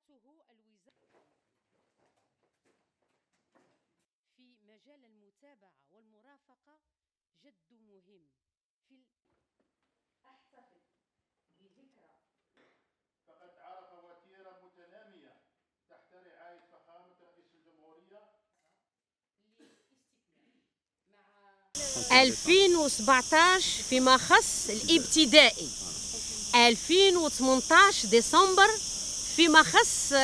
وسعته الوزارة في مجال المتابعة والمرافقة جد مهم. في ال... بذكرى. فقد عرف وتيرة متنامية تحت رعاية فخامة رئيس الجمهورية. للاستكمال. 2017 فيما خص الابتدائي. 2018 ديسمبر فيما خص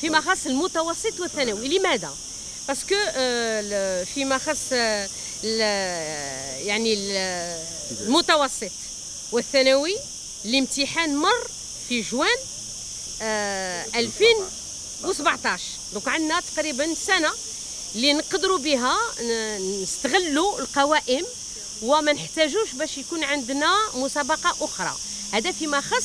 فيما خص المتوسط والثانوي. لماذا؟ parce que فيما خص آه، يعني ال- المتوسط والثانوي الامتحان مر في جوان آه، 2017 donc عندنا تقريبا سنة اللي نقدروا بها نستغلوا القوائم وما نحتاجوش باش يكون عندنا مسابقة أخرى. هذا فيما خص